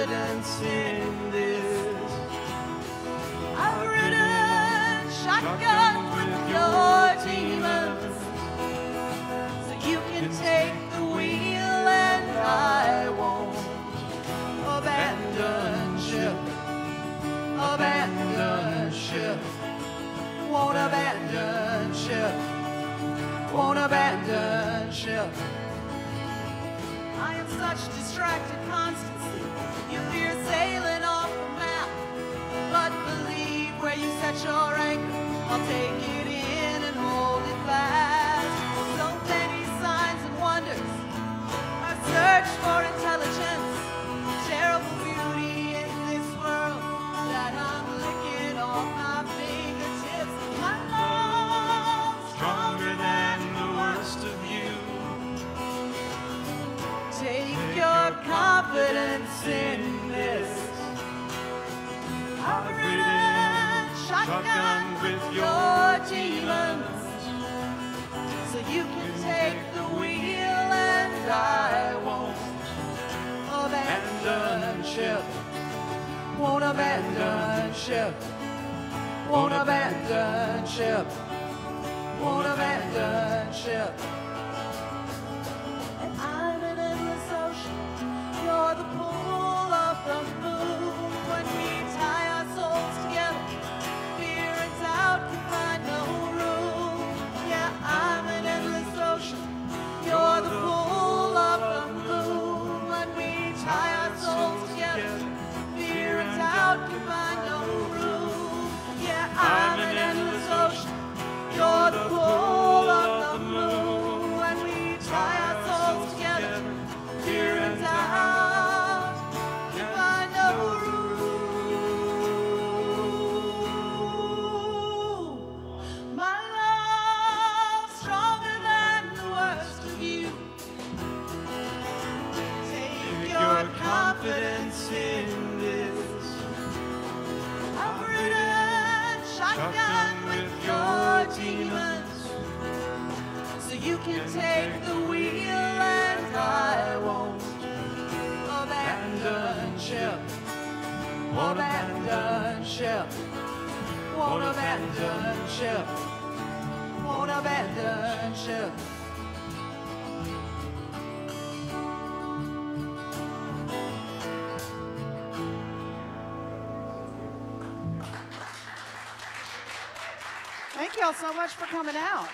evidence in this. I've ridden shotgun with your demons, so you can take the wheel and I won't abandon ship, abandon ship, won't abandon ship, won't abandon ship. I am such distracted constancy. Take your confidence in this. I've ridden shotgun with your demons, so you can take the wheel and I won't abandon ship. Won't abandon ship. Won't abandon ship. Won't abandon ship. Our souls together, fear and doubt can confidence in this. I've ridden shotgun with your demons, so you can take the wheel and I won't abandon ship. Won't abandon ship. Won't abandon ship. Won't abandon ship. Thank y'all so much for coming out.